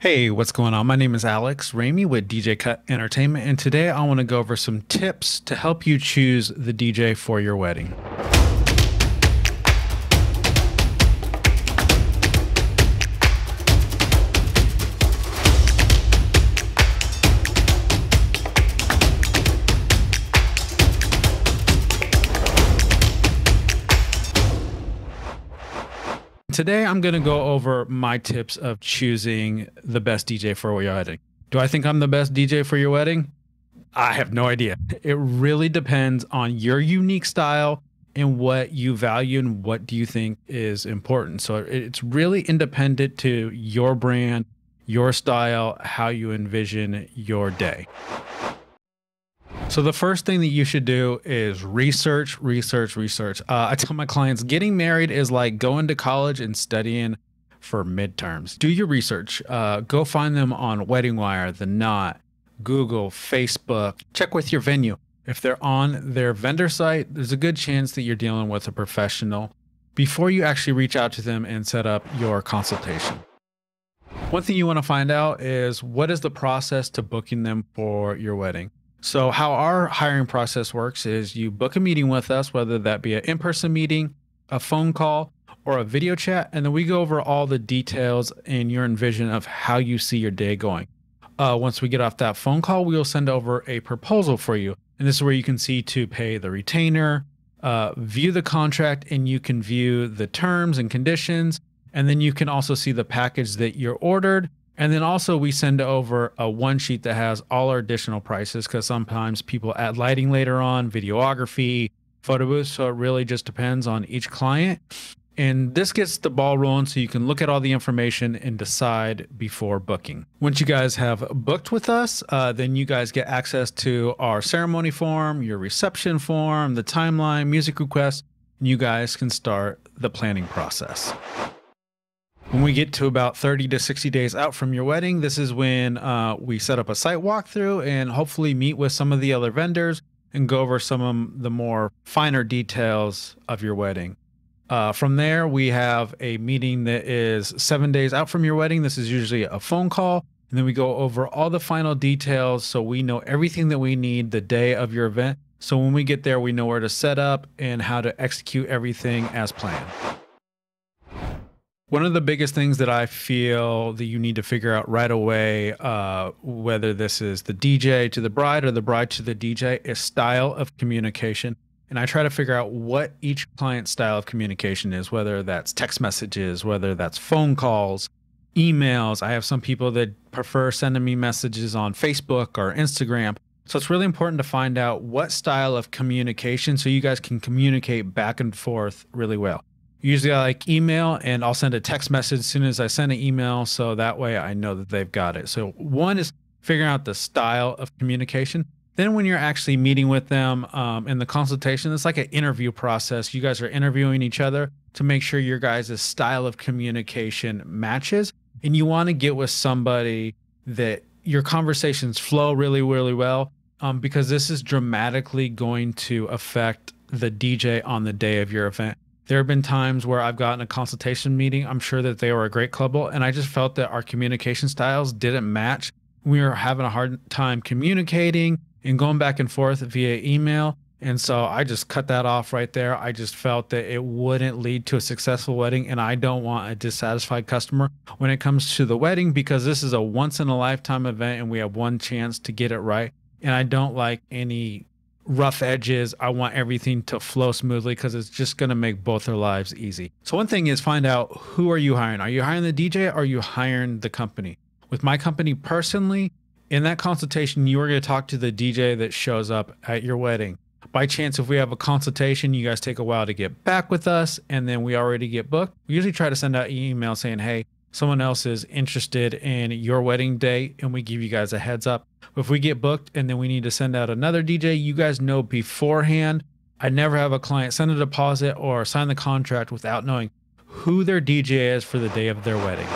Hey, what's going on? My name is Alex Ramey with DJ Cutt Entertainment, and today I want to go over some tips to help you choose the DJ for your wedding. Today, I'm going to go over my tips of choosing the best DJ for your wedding. Do I think I'm the best DJ for your wedding? I have no idea. It really depends on your unique style and what you value and what do you think is important. So it's really independent to your brand, your style, how you envision your day. So the first thing that you should do is research, research, research. Uh, I tell my clients getting married is like going to college and studying for midterms. Do your research. Uh, go find them on Wedding Wire, The Knot, Google, Facebook. Check with your venue. If they're on their vendor site, there's a good chance that you're dealing with a professional before you actually reach out to them and set up your consultation. One thing you want to find out is what is the process to booking them for your wedding? So, how our hiring process works is you book a meeting with us, whether that be an in person meeting, a phone call, or a video chat, and then we go over all the details and your envision of how you see your day going. Uh, once we get off that phone call, we will send over a proposal for you. And this is where you can see to pay the retainer, uh, view the contract, and you can view the terms and conditions. And then you can also see the package that you're ordered and then also we send over a one sheet that has all our additional prices because sometimes people add lighting later on, videography, photo booths. So it really just depends on each client. And this gets the ball rolling so you can look at all the information and decide before booking. Once you guys have booked with us, uh, then you guys get access to our ceremony form, your reception form, the timeline, music requests, and you guys can start the planning process. When we get to about 30 to 60 days out from your wedding, this is when uh, we set up a site walkthrough and hopefully meet with some of the other vendors and go over some of the more finer details of your wedding. Uh, from there, we have a meeting that is seven days out from your wedding. This is usually a phone call. And then we go over all the final details so we know everything that we need the day of your event. So when we get there, we know where to set up and how to execute everything as planned. One of the biggest things that I feel that you need to figure out right away, uh, whether this is the DJ to the bride or the bride to the DJ, is style of communication. And I try to figure out what each client's style of communication is, whether that's text messages, whether that's phone calls, emails. I have some people that prefer sending me messages on Facebook or Instagram. So it's really important to find out what style of communication so you guys can communicate back and forth really well. Usually I like email and I'll send a text message as soon as I send an email. So that way I know that they've got it. So one is figuring out the style of communication. Then when you're actually meeting with them um, in the consultation, it's like an interview process. You guys are interviewing each other to make sure your guys' style of communication matches. And you want to get with somebody that your conversations flow really, really well um, because this is dramatically going to affect the DJ on the day of your event. There have been times where I've gotten a consultation meeting. I'm sure that they were a great couple, and I just felt that our communication styles didn't match. We were having a hard time communicating and going back and forth via email. And so I just cut that off right there. I just felt that it wouldn't lead to a successful wedding. And I don't want a dissatisfied customer when it comes to the wedding because this is a once in a lifetime event and we have one chance to get it right. And I don't like any rough edges. I want everything to flow smoothly because it's just going to make both their lives easy. So one thing is find out who are you hiring? Are you hiring the DJ or are you hiring the company? With my company personally, in that consultation, you are going to talk to the DJ that shows up at your wedding. By chance, if we have a consultation, you guys take a while to get back with us and then we already get booked. We usually try to send out an email saying, hey, someone else is interested in your wedding day and we give you guys a heads up. If we get booked and then we need to send out another DJ, you guys know beforehand. I never have a client send a deposit or sign the contract without knowing who their DJ is for the day of their wedding.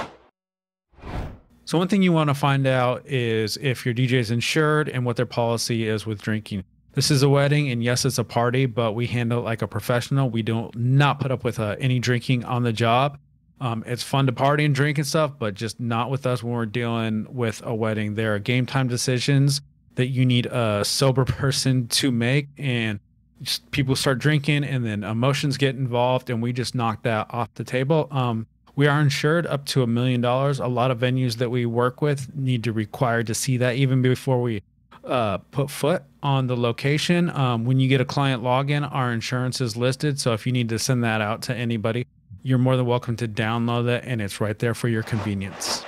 So one thing you want to find out is if your DJ is insured and what their policy is with drinking. This is a wedding, and yes, it's a party, but we handle it like a professional. We don't not put up with uh, any drinking on the job. Um, it's fun to party and drink and stuff, but just not with us when we're dealing with a wedding. There are game time decisions that you need a sober person to make, and people start drinking, and then emotions get involved, and we just knock that off the table. Um, we are insured up to a million dollars. A lot of venues that we work with need to require to see that even before we uh, put foot on the location. Um, when you get a client login, our insurance is listed. So if you need to send that out to anybody, you're more than welcome to download it, and it's right there for your convenience.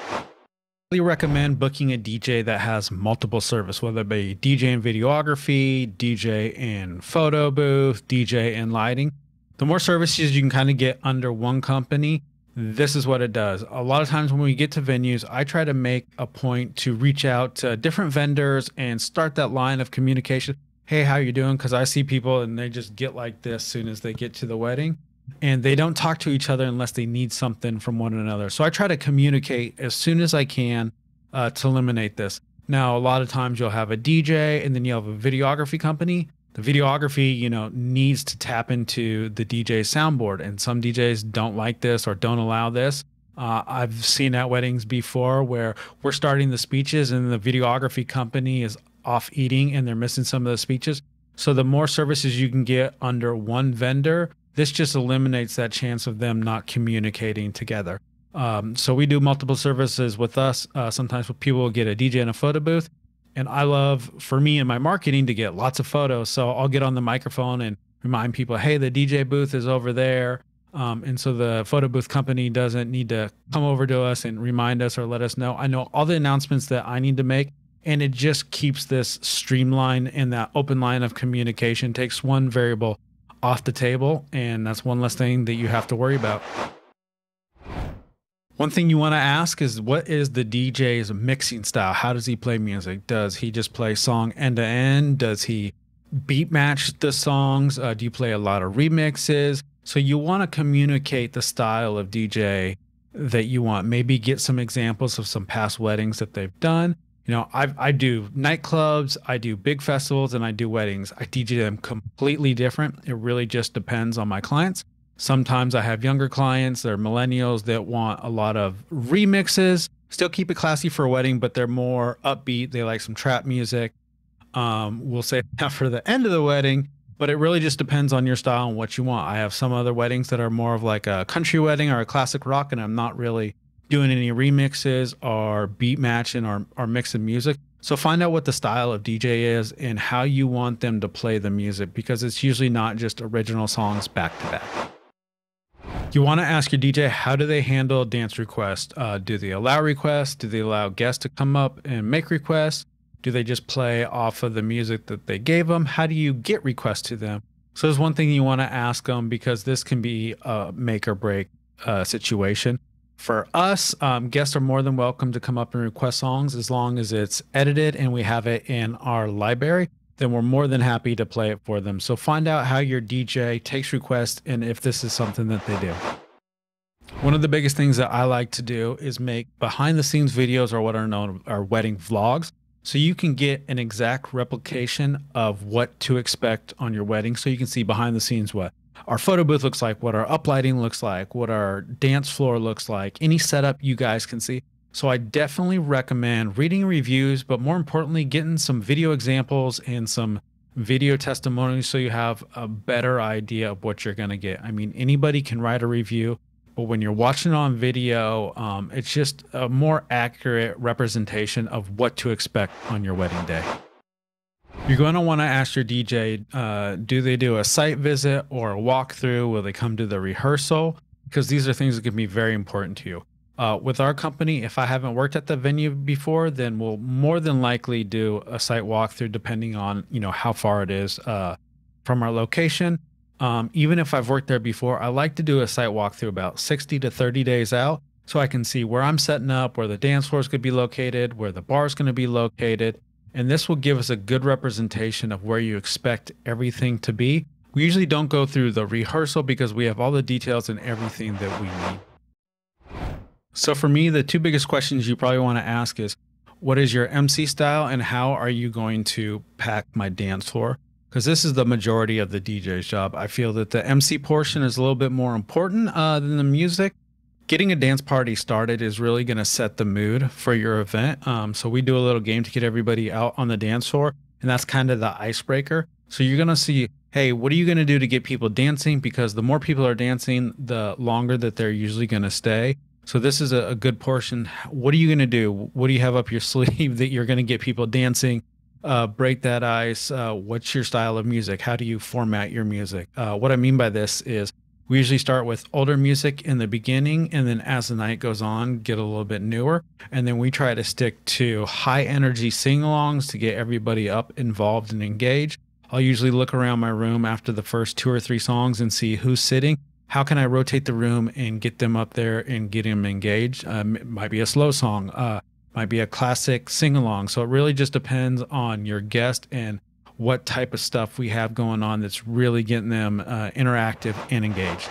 I recommend booking a DJ that has multiple service, whether it be DJ and videography, DJ and photo booth, DJ and lighting. The more services you can kind of get under one company, this is what it does. A lot of times when we get to venues, I try to make a point to reach out to different vendors and start that line of communication. Hey, how you doing? Because I see people and they just get like this as soon as they get to the wedding, and they don't talk to each other unless they need something from one another. So I try to communicate as soon as I can uh, to eliminate this. Now, a lot of times you'll have a DJ and then you have a videography company the videography, you know, needs to tap into the DJ soundboard, and some DJs don't like this or don't allow this. Uh, I've seen at weddings before where we're starting the speeches and the videography company is off eating and they're missing some of the speeches. So the more services you can get under one vendor, this just eliminates that chance of them not communicating together. Um, so we do multiple services with us. Uh, sometimes people will get a DJ and a photo booth, and I love for me and my marketing to get lots of photos. So I'll get on the microphone and remind people, hey, the DJ booth is over there. Um, and so the photo booth company doesn't need to come over to us and remind us or let us know. I know all the announcements that I need to make, and it just keeps this streamlined and that open line of communication takes one variable off the table, and that's one less thing that you have to worry about. One thing you want to ask is what is the DJ's mixing style? How does he play music? Does he just play song end to end? Does he beat match the songs? Uh, do you play a lot of remixes? So you want to communicate the style of DJ that you want. Maybe get some examples of some past weddings that they've done. You know, I I do nightclubs, I do big festivals, and I do weddings. I DJ them completely different. It really just depends on my clients. Sometimes I have younger clients, they're millennials that want a lot of remixes. Still keep it classy for a wedding, but they're more upbeat. They like some trap music. Um, we'll say that for the end of the wedding, but it really just depends on your style and what you want. I have some other weddings that are more of like a country wedding or a classic rock, and I'm not really doing any remixes or beat matching or, or mixing music. So find out what the style of DJ is and how you want them to play the music because it's usually not just original songs back to back. You want to ask your DJ how do they handle dance requests? Uh, do they allow requests? Do they allow guests to come up and make requests? Do they just play off of the music that they gave them? How do you get requests to them? So there's one thing you want to ask them because this can be a make or break uh, situation. For us, um, guests are more than welcome to come up and request songs as long as it's edited and we have it in our library then we're more than happy to play it for them. So find out how your DJ takes requests and if this is something that they do. One of the biggest things that I like to do is make behind the scenes videos or what are known as wedding vlogs. So you can get an exact replication of what to expect on your wedding. So you can see behind the scenes what our photo booth looks like, what our uplighting looks like, what our dance floor looks like, any setup you guys can see. So I definitely recommend reading reviews, but more importantly, getting some video examples and some video testimonies so you have a better idea of what you're going to get. I mean, anybody can write a review, but when you're watching on video, um, it's just a more accurate representation of what to expect on your wedding day. You're going to want to ask your DJ uh, do they do a site visit or a walkthrough? Will they come to the rehearsal? Because these are things that can be very important to you. Uh, with our company, if I haven't worked at the venue before, then we'll more than likely do a site walkthrough, depending on you know how far it is uh, from our location. Um, even if I've worked there before, I like to do a site walkthrough about 60 to 30 days out, so I can see where I'm setting up, where the dance floor is going to be located, where the bar is going to be located, and this will give us a good representation of where you expect everything to be. We usually don't go through the rehearsal because we have all the details and everything that we need. So for me, the two biggest questions you probably want to ask is what is your MC style and how are you going to pack my dance floor? Because this is the majority of the DJ's job. I feel that the MC portion is a little bit more important uh, than the music. Getting a dance party started is really going to set the mood for your event. Um, so we do a little game to get everybody out on the dance floor, and that's kind of the icebreaker. So you're going to see, hey, what are you going to do to get people dancing? Because the more people are dancing, the longer that they're usually going to stay. So this is a, a good portion. What are you going to do? What do you have up your sleeve that you're going to get people dancing? Uh, break that ice. Uh, what's your style of music? How do you format your music? Uh, what I mean by this is we usually start with older music in the beginning, and then as the night goes on, get a little bit newer. And then we try to stick to high energy sing alongs to get everybody up, involved, and engaged. I'll usually look around my room after the first two or three songs and see who's sitting. How can I rotate the room and get them up there and get them engaged? Um, it might be a slow song, uh, might be a classic sing along. So it really just depends on your guest and what type of stuff we have going on that's really getting them uh, interactive and engaged.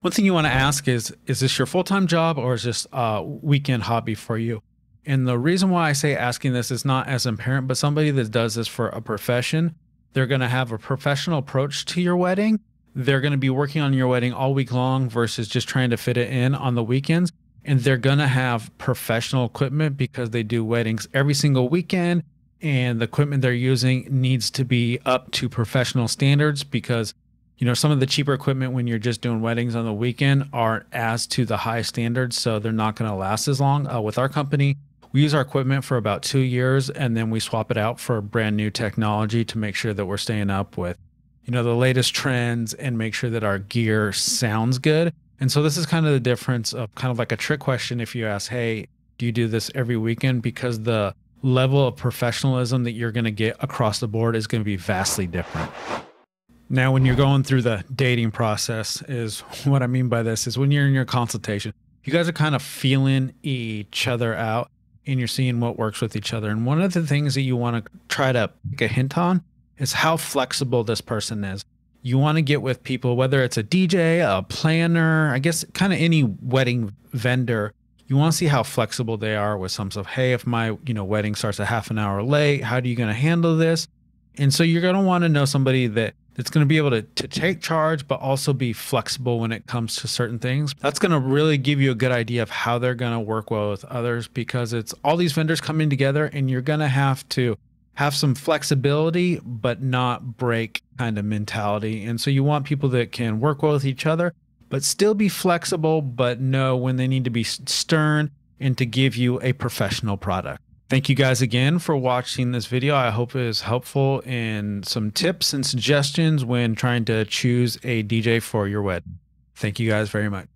One thing you want to ask is Is this your full time job or is this a weekend hobby for you? And the reason why I say asking this is not as a parent, but somebody that does this for a profession. They're going to have a professional approach to your wedding. They're going to be working on your wedding all week long versus just trying to fit it in on the weekends. And they're going to have professional equipment because they do weddings every single weekend and the equipment they're using needs to be up to professional standards because you know some of the cheaper equipment when you're just doing weddings on the weekend aren't as to the high standards so they're not going to last as long. Uh, with our company we use our equipment for about two years and then we swap it out for brand new technology to make sure that we're staying up with you know the latest trends and make sure that our gear sounds good. And so this is kind of the difference of kind of like a trick question if you ask hey do you do this every weekend? Because the level of professionalism that you're going to get across the board is going to be vastly different. Now, when you're going through the dating process, is what I mean by this is when you're in your consultation, you guys are kind of feeling each other out and you're seeing what works with each other. And one of the things that you want to try to get a hint on is how flexible this person is. You want to get with people, whether it's a DJ, a planner, I guess kind of any wedding vendor you want to see how flexible they are with some stuff. Hey, if my you know wedding starts a half an hour late, how are you going to handle this? And so you're going to want to know somebody that that's going to be able to, to take charge, but also be flexible when it comes to certain things. That's going to really give you a good idea of how they're going to work well with others because it's all these vendors coming together and you're going to have to have some flexibility, but not break kind of mentality. And so you want people that can work well with each other, but still be flexible, but know when they need to be stern and to give you a professional product. Thank you guys again for watching this video. I hope it is helpful in some tips and suggestions when trying to choose a DJ for your wedding. Thank you guys very much.